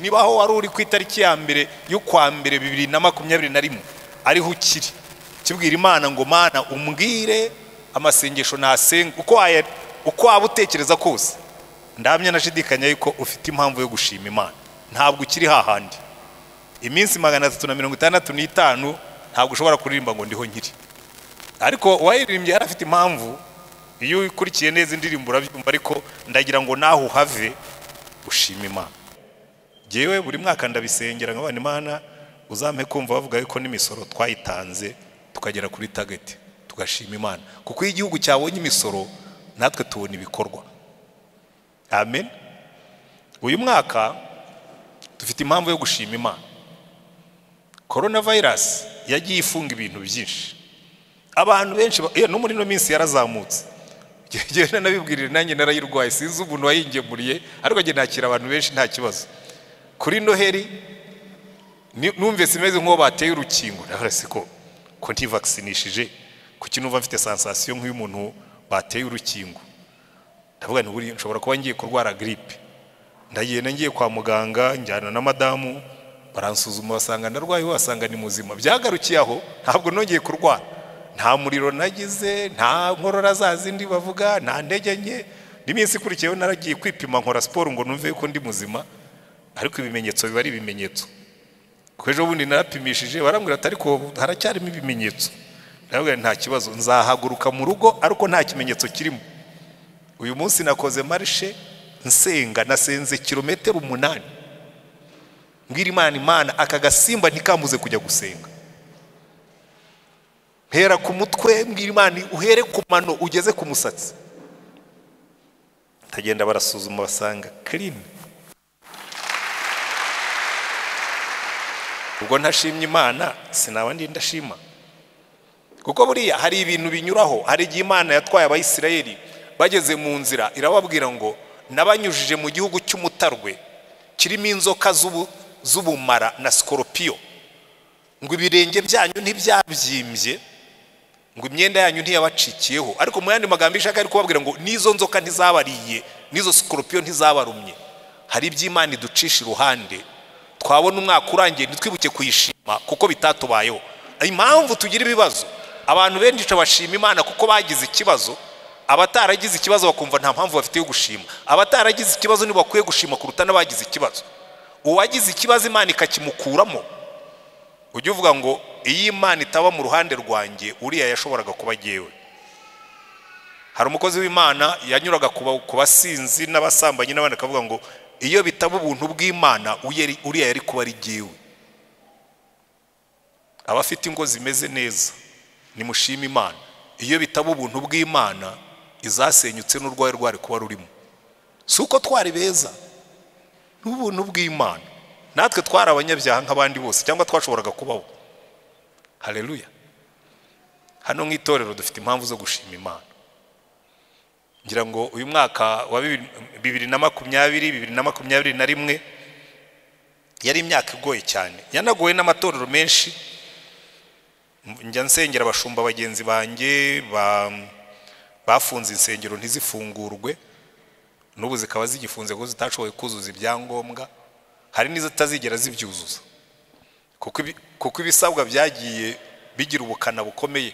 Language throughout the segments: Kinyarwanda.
niba aho wari uri ku itariki ya mbere y'ukwa mbere bibiri na makumyabiri na rimwe. Ariho ukiri. Kibwira imana ngo mana umbwire amasengesho nasenga. Uko waba utekereza kose ndamya nashidikanya yuko ufite impamvu yo gushima imana. Ntabwo ukiri hahandi iminsi magana atatu na mirongo itandatu n'itanu ntabwo ushobora kuririmba ngo ndiho nkiri. Ariko uwayiririmbye yari afite impamvu iyo ukurikiye neza indirimbo urabyumva ariko ndagira ngo nawe uhave ushima imana. Ngewe buri mwaka ndabisengera nkabana imana uzampe kumva bavuga yuko n'imisoro twayitanze tukagera kuri tageti tugashima imana. Kuko iyo igihugu cyabonye imisoro natwe tubona ibikorwa. Amen. Uyu mwaka dufite impamvu yo gushima imana. Korona vayirasi yagiye ifunga ibintu byinshi. Abantu benshi eh, no muri ino minsi yarazamutse. Genda nabibwirire nanjye narayirwaye sinzi umuntu wayingemuriye ariko njye nakira abantu benshi nta kibazo. Kuri noheri ni- numvise imeze nk'uwo bateye urukingo. Ndavuga se ko ko ntivakisinishije kuki numva mfite sensasiyo nk'iy'umuntu bateye urukingo. Ndavuga buriya nshobora kuba ngiye kurwara giripe ndagenda ngiye kwa muganga njyana na madamu baransuzuma basanga ndarwaye basanga ni muzima. Byagarukiye aho ntabwo nongeye kurwara. Nta muriro nagize nta nkorora za zindi bavuga nta ndege nke. N'iminsi ikurikiyeho naragiye kwipima nkora siporo ngo numve ko ndi muzima. Ariko ibimenyetso biba ari ibimenyetso. Kuko ejo bundi narapimishije barambwira ati ariko haracyarimo ibimenyetso. Ndababwira nta kibazo nzahaguruka mu rugo ariko nta kimenyetso kirimo. Uyu munsi nakoze marishe nsenga nasenze kilometero umunani. Mbwira imana imana aka gasimba ntikambuze kujya gusenga. Hera ku mutwe mbwira imana uhere ku mano ugeze ku musatsi. Tagenda barasuzuma basanga kirini ubwo ntashimye imana sinaba ndi ndashima. Kuko buriya hari ibintu binyuraho hari igihe imana yatwaye abayisirayeli bageze mu nzira irababwira ngo nabanyujije mu gihugu cy'umutarwe kirimo inzoka z'ubu- z'ubumara na sikoropiyo ngo ibirenge byanyu ntibyabyimbye ngo imyenda yanyu ntiyabacikiyeho. Ariko mu yandi magambo ishaka ari kubabwira ngo n'izo nzoka ntizabariye n'izo sikoropiyo ntizabarumye hari iby'imana iducisha iruhande twabona umwaka urangiye ntitwibuke kuyishima kuko bitatubayeho. Impamvu tugira ibibazo. Abantu benshi bashima imana kuko bagize ikibazo abataragize ikibazo bakumva nta mpamvu bafite yo gushima. Abataragize ikibazo nibo bakwiye gushima kuruta n'abagize ikibazo. Uwagize ikibazo imana ikakimukuramo. Ujya uvuga ngo iyo imana itaba mu ruhande rwanjye uriya yashoboraga kuba agewe hari umukozi w'imana yanyuraga ku basinzi n'abasambanyi n'abandi akavuga ngo iyo bitaba ubuntu bw'imana uriya yari kuba ari gewe abafite ingo zimeze neza nimushime imana. Iyo bitaba ubuntu bw'imana izasenyutse n'urwaye rwari kuba rurimo. Si uko twari beza? N'ubuntu bw'imana. Natwe twari abanyabyaha nk'abandi bose cyangwa twashoboraga kubaho. Hareruya hano nk'itorero dufite impamvu zo gushima imana. Ngira ngo uyu mwaka wa bibiri- na makumyabiri bibiri na makumyabiri na rimwe yari imyaka igoye cyane. Yanagoye n'amatorero menshi. Njya nsengera abashumba bagenzi banjye ba- bafunze insengero ntizifungurwe n'ubu zikaba zigifunze kuko zitashoboye kuzuza ibyangombwa hari n'izitazigera zibyuzuza. Kuko ibisabwa byagiye bigira ubukana bukomeye.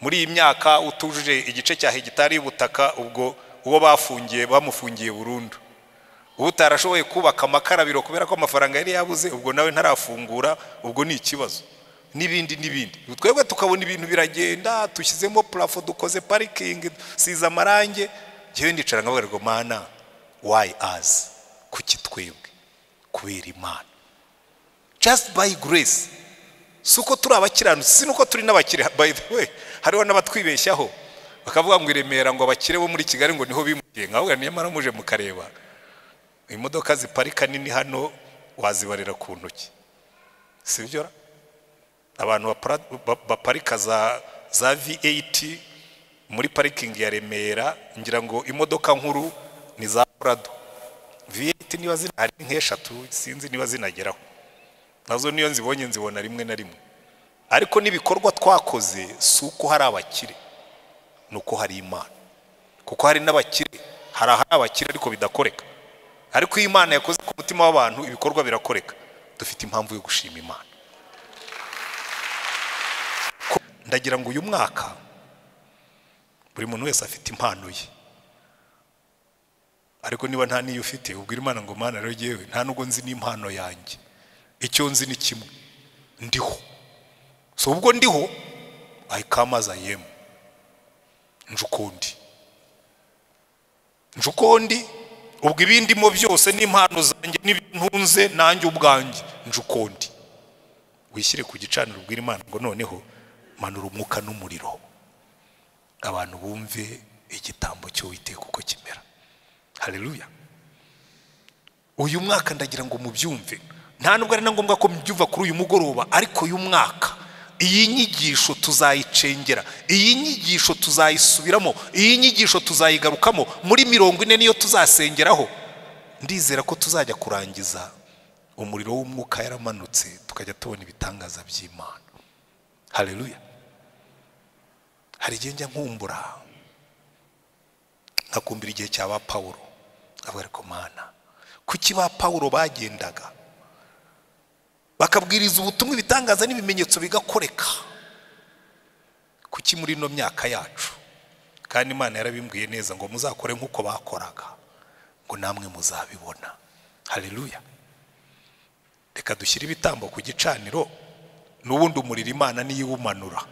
Muri iyi myaka utujuje igice cya hegitari y'ubutaka ubwo uwo bafungiye bamufungiye burundu. Utarashoboye kubaka amakarabiro kubera ko amafaranga yari yabuze ubwo nawe ntarafungura ubwo ni ikibazo. N'ibindi n'ibindi. Twebwe tukabona ibintu biragenda dushyizemo purafo dukoze parikingi dusize amarange. Ngewe ndicara nkavuga mana wayi azi kuki twebwe? Kubera imana. Just by grace. Si uko turi abakiranutsi si nuko turi n'abakire by the way hariho n'abatwibeshyaho. Bakavuga ngo i Remera ngo abakire bo muri kigali ngo ni ho bimukiye nkavuga nyamara muje mukareba. Imodoka ziparika nini hano wazibarira ku ntoki. Si byo abantu baparika za za V8 muri parikingi ya Remera ngira ngo imodoka nkuru ni za Prado. V8 niba zina nk'eshatu sinzi niba zinageraho. Na zo niyo nzibonye nzibona rimwe na rimwe. Ariko n'ibikorwa twakoze si uko hari abakire ni uko hari imana. Kuko hari n'abakire hari ahari abakire ariko bidakoreka. Ariko iyo imana yakoze ku mutima w'abantu ibikorwa birakoreka. Dufite impamvu yo gushima imana. Ndagira ngo uyu mwaka buri muntu wese afite impano ye. Ariko niba nta n'iyo ufite ubwira imana ngo mana rero yewe nta nubwo nzi n'impano yanjye. Icyo nzi ni kimwe. Ndiho. So ubwo ndiho ayikamaza yemu nje ukundi nje ukundi ubwo ibindimo byose n'impano zanjye n'ibintunze nanjye ubwanjye. Nje ukundi wishyire ku gicaniro ubwira imana ngo noneho manura umwuka n'umuriro. Abantu bumve igitambo cy'uwiteka uko kimera. Haleluya uyu mwaka ndagira ngo mubyumve. Nta nubwo ari na ngombwa ko mbyumva kuri uyu mugoroba ariko uyu mwaka iyi nyigisho tuzayicengera iyi nyigisho tuzayisubiramo iyi nyigisho tuzayigarukamo muri mirongo ine niyo tuzasengeraho. Ndizera ko tuzajya kurangiza umuriro w'umwuka yaramanutse tukajya tubona ibitangaza by'imana. Haleluya. Hari igihe njya nkumbura nkakumbira igihe cya ba pawulo. Avuga ariko mana kuki ba pawulo bagendaga? Bakabwiriza ubutumwa ibitangaza n'ibimenyetso bigakoreka kuki muri ino myaka yacu. Kandi imana yarabimbwiye neza ngo muzakore nk'uko bakoraga ngo namwe muzabibona. Haleluya reka dushyire ibitambo ku gicaniro n'ubundi umuriro imana niyo iwumanura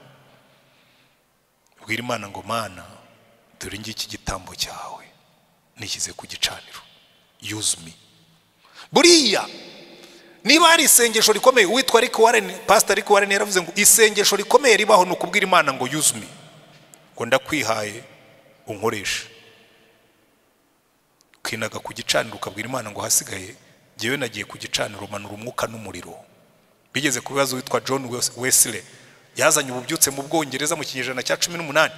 ubwira imana ngo mana dore ngiki igitambo cyawe nishyize ku gicaniro. Me. Buriya niba hari isengesho rikomeye uwitwa Rick Warren pastor Rick Warren yaravuze ngo isengesho rikomeye ribaho ni ukubwira imana ngo use me. Ngo ndakwihaye unkoreshe. Ukinaga ku gicaniro ukabwira imana ngo hasigaye ngewe nagiye ku gicaniro manura umwuka n'umuriro. Bigeze ku bibazo witwa John Wesley. Yazanye ububyutse mu bwongereza mu kinyejana cya cumi n'umunani.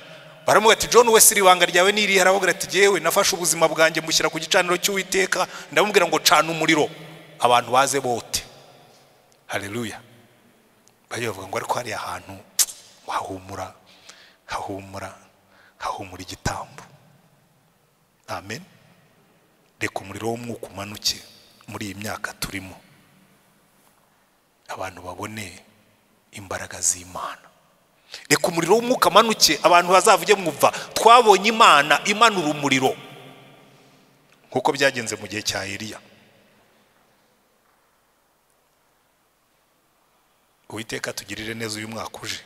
Baramuga ati John Wesley ibanga ryawe ni irihe? Aravuga ati jyewe nafashe ubuzima bwanjye mushyira ku gicaniro cy'uwiteka. Ndamubwira ngo cana umuriro. Abantu baze bote. Haleluya. Bajya bavuga ngo ariko hariya hantu hahumura hahumura hahumura igitambo. Amen. Reka umuriro w'umwuka umanuke muri iyi myaka turimo. Abantu babone imbaraga z'imana. Reka umuriro w'umwuka amanuke abantu bazavuge mwumva twabonye imana imanura umuriro. Nk'uko byagenze mu gihe cya Eliya. Uwiteka tugirire neza uyu mwaka uje.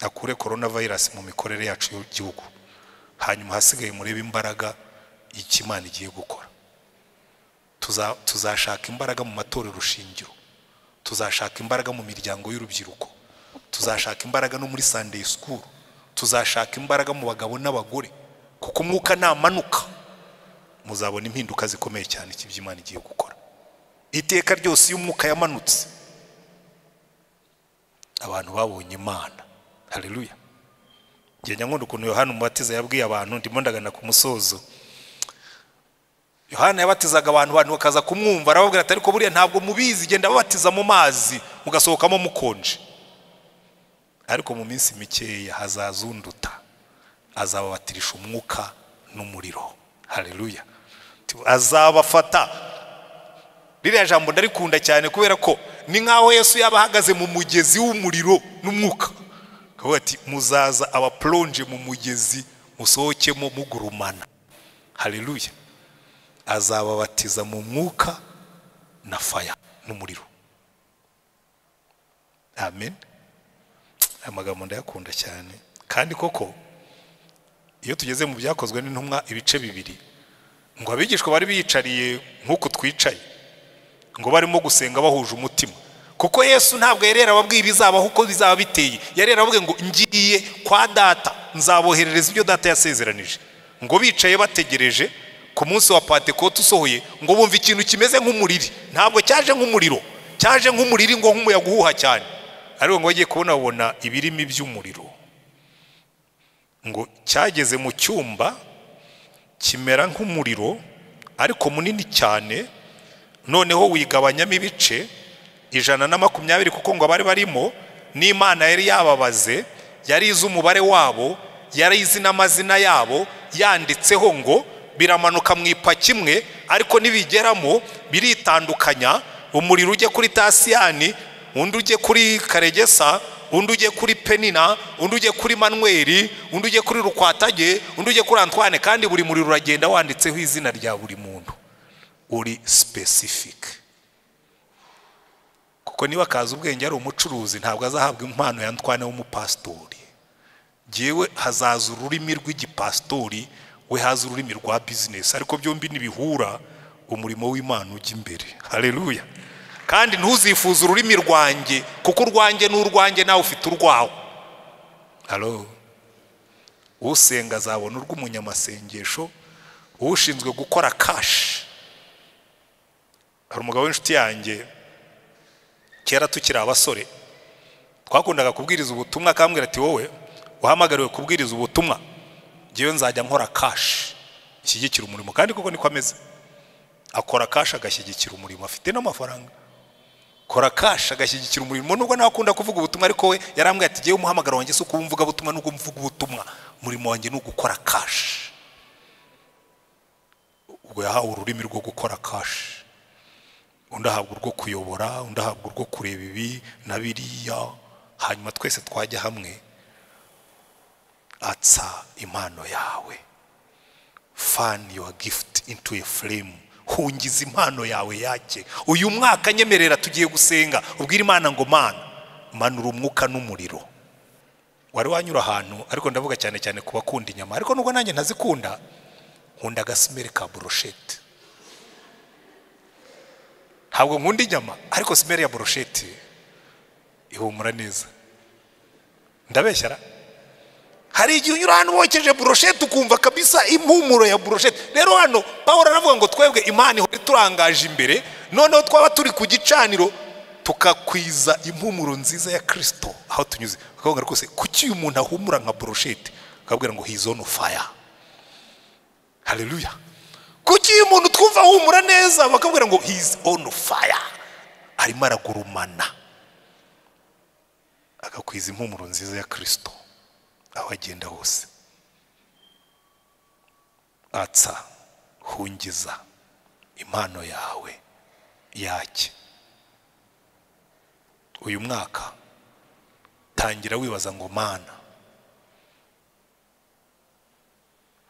Akure korona vayirasi mu mikorere yacu y'igihugu. Hanyuma hasigaye murebe imbaraga y'ikimana igiye gukora. Tuzashaka imbaraga mu matorero shingiro. Tuzashaka imbaraga mu miryango y'urubyiruko. Tuzashaka imbaraga no muri Sunday school. Tuzashaka imbaraga mu bagabo n'abagore. Kuko umwuka namanuka muzabona impinduka zikomeye cyane iki by'imana igiye gukora. Iteka ryose iyo umwuka yamanutse. Abantu babonye imana. Haleluya ngenda nkunda ukuntu yohana umubatiza yabwiye abantu ndimo ndagana ku musozo. Yohana yabatizaga abantu abantu bakaza kumwumva arababwira ati ariko buriya ntabwo mubizi genda babatiza mu mazi mugasohokamo mukonje. Ariko mu minsi mikeya hazaza unduta azababatirisha umwuka n'umuriro. Haleluya azabafata. Ririya jambo ndarikunda cyane kubera ko ni nk'aho yesu yaba ahagaze mu mugezi w'umuriro n'umwuka. Akavuga ati muzaza abaplonje mu mugezi musohokemo mugurumana. Haleluya. Azababatiza mu mwuka na faya n'umuriro. Amen. Aya magambo ndayakunda cyane. Kandi koko iyo tugeze mu byakozwe n'intumwa ibice bibiri ngo abigishwa bari biyicariye nk'uku twicaye ngo barimo gusenga bahuje umutima. Kuko yesu ntabwo yari yarababwiye ibizabaho uko bizaba biteye. Yari yarababwiye ngo ngiye kwa data nzaboherereza ibyo data yasezeranije. Ngo bicaye bategereje ku munsi wa patekote usohoye ngo bumve ikintu kimeze nk'umuriri. Ntabwo cyaje nk'umuriro cyaje nk'umuriri ngo nk'umuyaga uhuha cyane. Ariko ngo bagiye kubona babona ibirimi by'umuriro. Ngo cyageze mu cyumba kimera nk'umuriro ariko munini cyane noneho wigabanyamo ibice ijana na makumyabiri kuko ngo abari barimo n'imana yari yababaze yari izi umubare wabo yari izi n'amazina yabo yanditseho ngo biramanuka mu ipaki imwe ariko nibigeramo biritandukanya umuriro ujye kuri tasiyani undi ujye kuri karegesa undi ujye kuri penina undi ujye kuri manweri undi ujye kuri rukwatage undi ujye kuri antwane kandi buri muriro uragenda wanditseho izina rya buri muntu. Uri specific. Kuko niba akazi ubwenge ari umucuruzi ntabwo azahabwa impano ya ntwane w'umupasitori ngewe hazaza ururimi rw'igipasitori we haza ururimi rwa bizinesi ariko byombi nibihura umurimo w'imana ujya imbere. Hareruya kandi ntuzifuze ururimi rwanjye kuko urwanjye ni urwanjye nawe ufite urwawe halo usenga azabona urw'umunyamasengesho ushinzwe gukora kashi hari umugabo w'inshuti yanjye kera tukiri abasore twakundaga kubwiriza ubutumwa akambwira ati wowe uhamagariwe kubwiriza ubutumwa ngewe nzajya nkora kashi ishyigikira umurimo. Kandi koko niko ameze. Akora kashi agashyigikira umurimo afite n'amafaranga. Kora kashi agashyigikira umurimo nubwo nawe akunda kuvuga ubutumwa ariko we yarambwiye ati ngewe umuhamagaro wanjye si ukuba mvuga ubutumwa nubwo mvuga ubutumwa umurimo wanjye ni ugukora kashi ubwo yahawe ururimi rwo gukora kashi undi ahabwa urwo kuyobora undi ahabwa urwo kureba ibi na biriya hanyuma twese twajya hamwe. Atsa impano yawe. Fani yuwa gifuti into a flame. Hungiza impano yawe yake. Uyu mwaka nyemerera tugiye gusenga. Ubwira imana ngo mana manura umwuka n'umuriro. Wari wanyura ahantu ariko ndavuga cyane cyane ku bakunda inyama. Ariko nubwo nanjye ntazikunda nkunda agasimeri ka burusheti ntabwo nkunda inyama ariko simeri ya burusheti ihumura neza ndabeshyara hari igihe unyura ahantu wokeje burusheti ukumva kabisa impumuro ya burusheti rero hano paul aravuga ngo twebwe imana ihora iturangaje imbere noneho twaba turi ku gicaniro tukakwiza impumuro nziza ya kirisito aho tunyuze. Bakavuga rwose kuki uyu muntu ahumura nka burusheti bakabwira ngo hizo no faya hareruya kuki uyu muntu twumva ahumura neza bakabwira ngo hizi on fire. Arimo aragurumana. Agakwiza impumuro nziza ya kirisito aho agenda hose. Atsa hungiza impano yawe. Yake. Uyu mwaka tangira wibaza ngo mana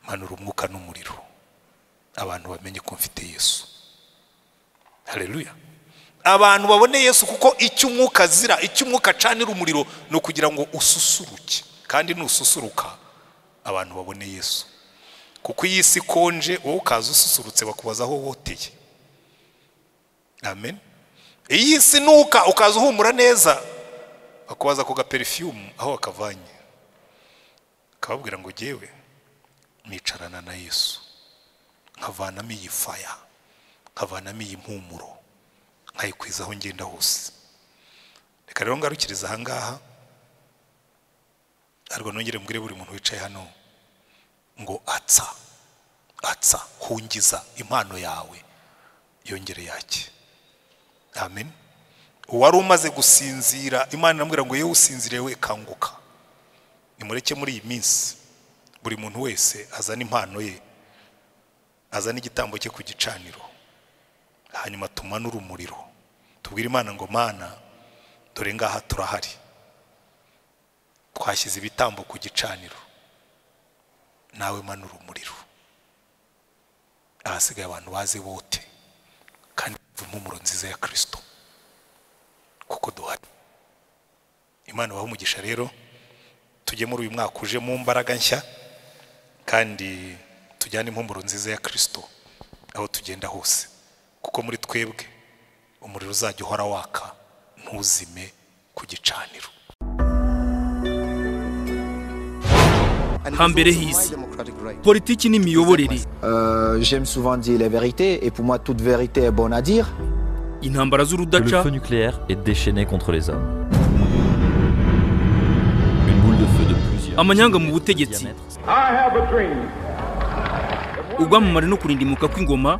manura umwuka n'umuriro. Abantu bamenye ko mfite yesu. Hareruya abantu babone yesu kuko icyo umwuka azira icyo umwuka acanira umuriro ni ukugira ngo ususuruke kandi nususuruka abantu babone yesu. Kuko iyi si ikonje wowe ukaza ususurutse bakubaza aho woteye amen. Iyi si nuka ukaza uhumura neza bakubaza ku gaperifiyumu aho wakavanye akababwira ngo ngewe nicarana na yesu. Nkavanamo iyi faya nkavanamo iyi mpumuro nkayikwiza aho ngenda hose. Reka rero ngarukiriza ahangaha ariko nongere mbwire buri muntu wicaye hano ngo atsa atsa hungiza impano yawe yongere yake. Amen. Uwari umaze gusinzira imana iramubwira ngo yewe usinzire we kanguka. Nimureke muri iyi minsi buri muntu wese azana impano ye azana igitambo cye ku gicaniro. Hanyuma tumanure umuriro tubwire imana ngo mana dore ngaha turahari. Twashyize ibitambo ku gicaniro. Nawe manura umuriro ahasigaye abantu baze bote kandi impumuro nziza ya kirisito kuko duhari. Imana ibaha umugisha rero tujye muri uyu mwaka uje mu mbaraga nshya kandi tujyane impumuro nziza ya kirisito aho tugenda hose kuko muri twebwe umuriro uzajya uhora waka ntuzime ku gicaniro hambere h'isi politiki n'imiyoborere J'aime souvent dire la vérité et pour moi toute vérité est bonne à dire. intambara que z'urudaca le feu nucléaire est déchaîné contre les hommes. Amanyanga mu butegetsi. I have a dream. Ubwamamare no kurindimuka kw'ingoma.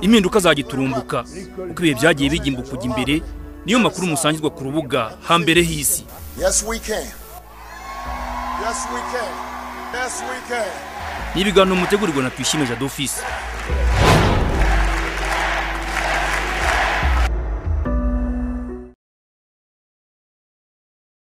Impinduka zagiturumbuka. Uko ibihe byagiye bijya kujya imbere niyo makuru musangizwa ku rubuga hambere h'isi. Ni ibiganiro mutegurirwa na tuyishime jado ofisi